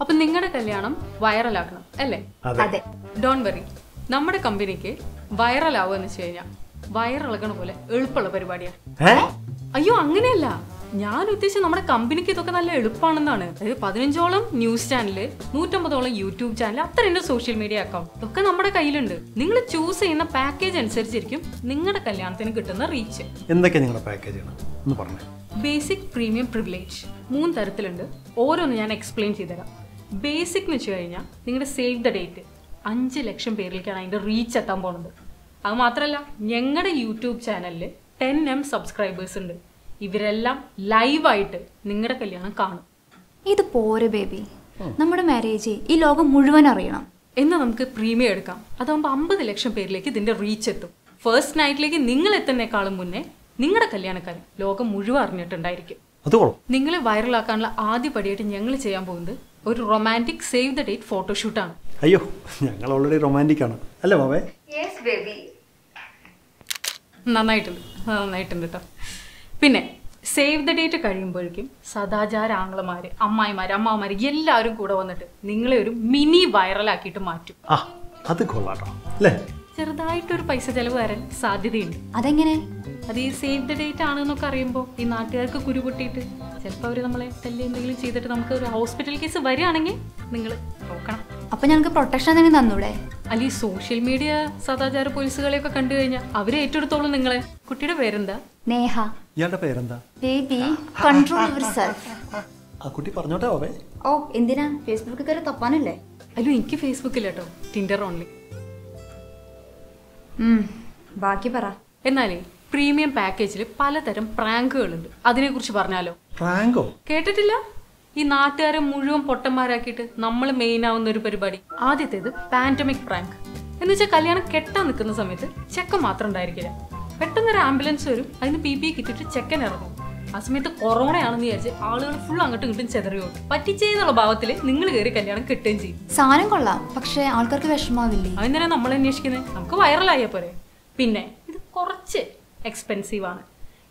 അപ്പൊ നിങ്ങളുടെ കല്യാണം വൈറലാക്കണം അല്ലേ? അതെ. ഡോൺ വെറി നമ്മുടെ കമ്പനിക്ക് വൈറൽ ആവുക വെച്ച് കഴിഞ്ഞാൽ വയറിളകണ പോലെ എളുപ്പമുള്ള പരിപാടിയാണ് അയ്യോ അങ്ങനെയല്ല. ഞാൻ ഉദ്ദേശിച്ചത് നമ്മുടെ കമ്പനിക്ക് ഇതൊക്കെ നല്ല എളുപ്പമാണെന്നാണ് അതായത് പതിനഞ്ചോളം ന്യൂസ് ചാനൽ നൂറ്റമ്പതോളം യൂട്യൂബ് ചാനൽ അത്രയുണ്ട് സോഷ്യൽ മീഡിയ അക്കൗണ്ട് ഇതൊക്കെ നമ്മുടെ കയ്യിലുണ്ട്. നിങ്ങൾ ചൂസ് ചെയ്യുന്ന പാക്കേജ് അനുസരിച്ചിരിക്കും നിങ്ങളുടെ കല്യാണത്തിന് കിട്ടുന്ന റീച്ച് എന്തൊക്കെ നിങ്ങളുടെ പാക്കേജാണ് ഒന്ന് പറഞ്ഞു. ബേസിക് പ്രീമിയം പ്രിവിലേജ് മൂന്ന് തരത്തിലുണ്ട്. ഓരോന്ന് ഞാൻ എക്സ്പ്ലെയിൻ ചെയ്തുതരാം. ബേസിക് എന്ന് വെച്ച് കഴിഞ്ഞാൽ നിങ്ങളുടെ സേവ് ദ ഡേറ്റ് അഞ്ച് ലക്ഷം പേരിലേക്കാണ് അതിന്റെ റീച്ച് എത്താൻ പോകുന്നത് അത് മാത്രമല്ല ഞങ്ങളുടെ യൂട്യൂബ് ചാനലിൽ ടെൻ എം സബ്സ്ക്രൈബേഴ്സ് ഉണ്ട്. ഇവരെല്ലാം ലൈവായിട്ട് നിങ്ങളുടെ കല്യാണം കാണും. ഇത് പോരെ ബേബി നമ്മുടെ മാരേജ് ഈ ലോകം മുഴുവൻ അറിയണം. എന്ന് നമുക്ക് പ്രീമിയം എടുക്കാം. അതാകുമ്പോൾ അമ്പത് ലക്ഷം പേരിലേക്ക് ഇതിന്റെ റീച്ച് എത്തും. ഫസ്റ്റ് നൈറ്റിലേക്ക് നിങ്ങൾ എത്തുന്നേക്കാളും മുന്നേ നിങ്ങളുടെ കല്യാണക്കാരൻ ലോകം മുഴുവൻ അറിഞ്ഞിട്ടുണ്ടായിരിക്കും. നിങ്ങളെ വൈറലാക്കാനുള്ള ആദ്യ പടിയായിട്ട് ഞങ്ങൾ ചെയ്യാൻ പോകുന്നത് ഒരു റൊമാന്റിക് സേവ് ദ ഡേറ്റ് ഫോട്ടോഷൂട്ടാണ് അയ്യോ ഞങ്ങൾ ഓൾറെഡി റൊമാന്റിക് ആണ്. അല്ലേ ബാബേ? നന്നായിട്ടുണ്ട്. നന്നായിട്ടുണ്ട് കേട്ടോ പിന്നെ സേവ് ദ ഡേറ്റ് കഴിയുമ്പോഴേക്കും സദാചാര ആംഗ്ലമാര് അമ്മായിമാർ അമ്മാമാര് എല്ലാവരും കൂടെ വന്നിട്ട് നിങ്ങളെ ഒരു മിനി വൈറലാക്കിയിട്ട് മാറ്റും. ആ അത് കൊള്ളാട്ടോ അല്ലേ? ചെറുതായിട്ടൊരു പൈസ ചെലവ് വരാൻ സാധ്യതയുണ്ട്. അതെങ്ങനെ? അത് ഈ സേവ് ദ ഡേറ്റ് ആണെന്നൊക്കെ അറിയുമ്പോൾ ഈ നാട്ടുകാർക്ക് കുരു പൊട്ടിയിട്ട് ചിലപ്പോൾ അവർ നമ്മളെ തല്ലി എന്തെങ്കിലും ചെയ്തിട്ട് നമുക്ക് ഒരു ഹോസ്പിറ്റൽ കേസ് വരികയാണെങ്കിൽ നിങ്ങൾ നോക്കണം. അപ്പൊ ഞങ്ങൾക്ക് പ്രൊട്ടക്ഷൻ തന്നെ തന്നൂടെ? അല്ല ഈ സോഷ്യൽ മീഡിയ സദാചാര പോലീസുകളെയൊക്കെ കണ്ടു കഴിഞ്ഞാൽ അവരെ ഏറ്റെടുത്തോളൂ നിങ്ങളെ. കുട്ടിയുടെ പേരെന്താ? നേഹ. ഇയാളുടെ പേരെന്താ? ബേബി കൺട്രോൾ യുവർ സെൽഫ് ആ കുട്ടി പറഞ്ഞോട്ടെ ഓവേ. ഓ എന്തിനാ? ഫേസ്ബുക്കിൽ കയറി തപ്പാനല്ലേ? അല്ലോ എനിക്ക് ഫേസ്ബുക്കിൽ കേട്ടോ ടിൻഡർ ഓൺലി ഉം, ബാക്കി പറ. എന്നാലേ പ്രീമിയം പാക്കേജിൽ പലതരം പ്രാങ്കുകളുണ്ട്. അതിനെക്കുറിച്ച് പറഞ്ഞാലോ? പ്രാങ്കോ? കേട്ടിട്ടില്ല? ഈ നാട്ടുകാരെ മുഴുവൻ പൊട്ടന്മാരാക്കിയിട്ട് നമ്മൾ മെയിൻ ആവുന്ന ഒരു പരിപാടി. ആദ്യത്തേത് പാൻഡമിക് പ്രാങ്ക്. എന്ന് വെച്ചാൽ കല്യാണം കെട്ടാൻ നിൽക്കുന്ന സമയത്ത് ചെക്ക മാത്രം ഉണ്ടായിരിക്കില്ല. പെട്ടെന്നൊരു ആംബുലൻസ് വരും അതിന് പി പി കിട്ടിയിട്ട് ചെക്കൻ ഇറങ്ങും. ആ സമയത്ത് കൊറോണയാണെന്ന് വിചാരിച്ച് ആളുകൾ ഫുൾ അങ്ങോട്ടും ഇങ്ങോട്ടും പറ്റിച്ചേ എന്നുള്ള ഭാവത്തിൽ നിങ്ങൾ കയറി കല്യാണം കിട്ടുകയും ചെയ്യും. സാധനം കൊള്ളാം പക്ഷെ ആൾക്കാർക്ക് വിഷമാവില്ലേ? അതിന് നമ്മൾ അന്വേഷിക്കുന്നത് നമുക്ക് വൈറലായ പോരെ. പിന്നെ ഇത് കുറച്ച് എക്സ്പെൻസീവ് ആണ്.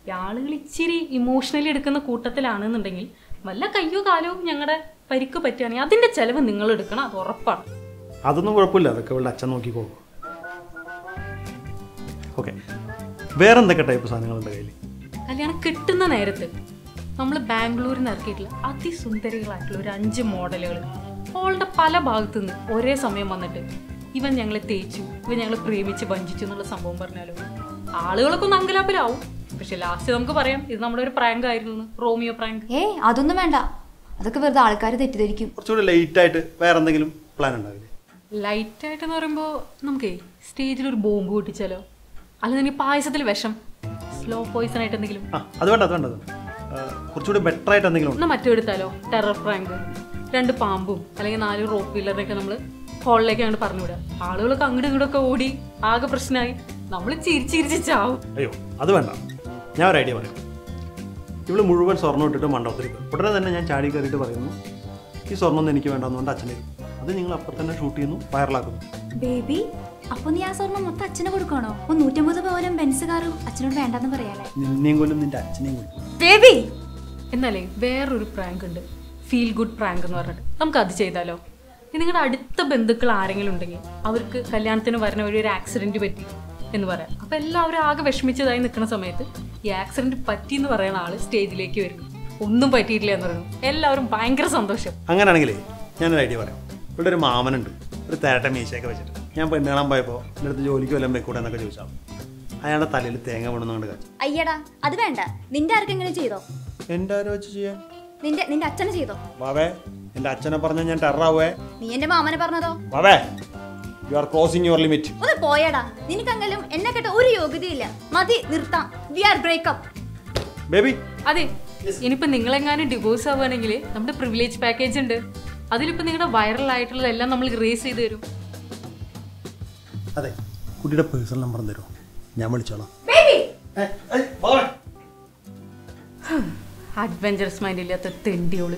ഈ ആളുകൾ ഇച്ചിരി ഇമോഷണലി എടുക്കുന്ന കൂട്ടത്തിലാണെന്നുണ്ടെങ്കിൽ വല്ല കയ്യോ കാലോ ഞങ്ങളുടെ പരിക്ക് പറ്റുകയാണെങ്കിൽ അതിന്റെ ചെലവ് നിങ്ങൾ എടുക്കണം അത് ഉറപ്പാണ്. അതൊന്നും കുഴപ്പമില്ല അതൊക്കെ ഇവിടെ അച്ഛൻ നോക്കിക്കോളൂ ഓക്കെ വേറെ എന്തൊക്കെ ടൈപ്പ് സാധനങ്ങളുണ്ട് കയ്യിൽ കല്യാണം കിട്ടുന്ന നേരത്ത് നമ്മൾ ബാംഗ്ലൂരിൽ നിന്ന് ഇറക്കിയിട്ടുള്ള അതിസുന്ദരികളായിട്ടുള്ള ഒരു അഞ്ച് മോഡലുകൾ. ഓളുടെ പല ഭാഗത്തു നിന്ന് ഒരേ സമയം വന്നിട്ട് ഇവൻ ഞങ്ങളെ തേച്ചു ഇവൻ ഞങ്ങളെ പ്രേമിച്ച് വഞ്ചിച്ചു എന്നുള്ള സംഭവം പറഞ്ഞാലോ? ആളുകളൊക്കെ ഒന്ന് അങ്കലാപ്പിലാവും. പക്ഷെ ലാസ്റ്റ് നമുക്ക് പറയാം ഇത് നമ്മുടെ ഒരു പ്രാങ്ക് ആയിരുന്നു. റോമിയോ പ്രാങ്ക് ഏ അതൊന്നും വേണ്ട. അതൊക്കെ വെറുതെ ആൾക്കാർ തെറ്റിദ്ധരിക്കും. കുറച്ചുകൂടി ലേറ്റ് ആയിട്ട് വേറെ എന്തെങ്കിലും പ്ലാൻ ഉണ്ടാവില്ലേ? ലൈറ്റ് ആയിട്ട് എന്ന് പറയുമ്പോൾ നമുക്കേ സ്റ്റേജിൽ ഒരു ബോംബ് പൊട്ടിച്ചാലോ? അല്ലെങ്കിൽ പായസത്തിൽ വിഷം. സ്ലോ പോയിസൺ ആയിട്ട് എന്തെങ്കിലും. ആ അത് വേണ്ട അത് വേണ്ട കുറച്ചുകൂടി ബെറ്റർ ആയിട്ട് എന്തെങ്കിലും മറ്റോ എടുത്താലോ? ടെറർ പ്രാങ്ക് രണ്ട് പാമ്പും അല്ലെങ്കിൽ നാല് റോപ്പ് വീലറിനൊക്കെ നമ്മൾ ഹോളിലേക്ക് അങ്ങോട്ട് പറഞ്ഞു വിടുക ആളുകളൊക്കെ അങ്ങോട്ടും ഇങ്ങോട്ടൊക്കെ ഓടി ആകെ പ്രശ്നമായി നമ്മൾ ചിരിച്ചിരിച്ച് ചാവും. അയ്യോ അത് വേണ്ട. ഞാൻ ഒരു ഐഡിയ പറയാം. ഇവൾ മുഴുവൻ സ്വർണം ഇട്ടിട്ട് മണ്ഡപത്തിൽ ഉടനെ തന്നെ ഞാൻ ചാടി കയറിയിട്ട് പറയുന്നു ഈ സ്വർണം ഒന്നും എനിക്ക് വേണ്ടെന്നുകൊണ്ട് അച്ഛനെ അത് നിങ്ങൾ അപ്പം തന്നെ ഷൂട്ട് ചെയ്യുന്നു വൈറലാക്കുന്നു ബേബി അപ്പൊ നീ ആ സ്വർണം മൊത്തം അച്ഛന് കൊടുക്കണോ അപ്പൊ നൂറ്റമ്പത് പവനും ബെൻസുകാരും അച്ഛനോട് വേണ്ടെന്ന് പറയാലേ നിന്നെയും കൊല്ലും നിന്റെ അച്ഛനെയും കൊല്ലും. ബേബി! എന്നാലേ വേറൊരു പ്രാങ്ക് ഉണ്ട്. ഫീൽ ഗുഡ് പ്രാങ്ക് എന്ന് പറഞ്ഞിട്ട്. നമുക്ക് അത് ചെയ്താലോ? നിങ്ങളുടെ അടുത്ത ബന്ധുക്കൾ ആരെങ്കിലും ഉണ്ടെങ്കിൽ അവർക്ക് കല്യാണത്തിന് വരണ വഴി ഒരു ആക്സിഡന്റ് പറ്റി. എന്ന് പറയാം. അപ്പൊ എല്ലാവരും ആകെ വിഷമിച്ചതായി നിൽക്കുന്ന സമയത്ത് ഈ ആക്സിഡന്റ് പറ്റി എന്ന് പറയുന്ന ആൾ സ്റ്റേജിലേക്ക് വരും ഒന്നും പറ്റിയിട്ടില്ല എന്ന് പറയുന്നു. എല്ലാവരും ഭയങ്കര സന്തോഷം. അങ്ങനെയാണെങ്കിൽ ഞാനൊരു ഐഡിയ പറയാം. ഇവിടെ ഒരു മാമനുണ്ട്. ഒരു തേട്ട മീശയൊക്കെ വെച്ചിട്ട്. ഞാൻ പെണ്ണ് കാണാൻ പോയപ്പോൾ എന്റെ അടുത്ത് ജോലിക്ക് വല്ലതും വെക്കൂടെ എന്നൊക്കെ ചോദിച്ചാൽ അയാളുടെ തലയിൽ തേങ്ങ വീണെന്നുകൊണ്ട് കാച്ചു അയ്യടാ അത് വേണ്ട. നിന്റെ ആർക്കെങ്കിലും ചെയ്തോ? എന്റെ ആരോ വെച്ച് ചെയ്യാൻ? നിന്റെ നിന്റെ അച്ഛനെ ചെയ്തോ? വാവേ എന്റെ അച്ഛനെ പറഞ്ഞാൽ ഞാൻ ടെററാവേ നീ എന്റെ മാമനെ പറഞ്ഞതോ? വാവേ you are crossing your limit ഒന്ന് പോയടാ. നിനക്കെങ്കിലും എന്നെ കേട്ട ഒരു യോഗ്യതയില്ല. മതി നിർത്താം. വി ആർ ബ്രേക്കപ്പ് ബേബി അതെ ഇനിയിപ്പോ നിങ്ങളെങ്ങാനും ഡിവോഴ്സ് ആവുകയാണെങ്കിൽ നമ്മുടെ പ്രിവിലേജ് പാക്കേജ് ഉണ്ട്. അതിലിപ്പോ നിങ്ങളുടെ വൈറൽ ആയിട്ടുള്ളതെല്ലാം നമ്മൾ റേസ് ചെയ്ത് തരും. അതെ കുട്ടിയുടെ പേഴ്സണൽ നമ്പർ തരുമോ ഞാൻ വിളിച്ചോളാം. അഡ്വഞ്ചറസ് മൈൻഡ് ഇല്ലാത്ത തെണ്ടിയോൾ.